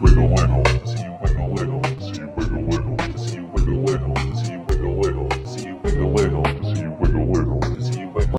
wiggle wiggle, see you wiggle wiggle, see you wiggle wiggle, see you wiggle wiggle, see you wiggle wiggle, see you wiggle wiggle, see you wiggle wiggle, see you wiggle wiggle.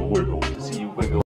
wiggle, wiggle. See you wiggle.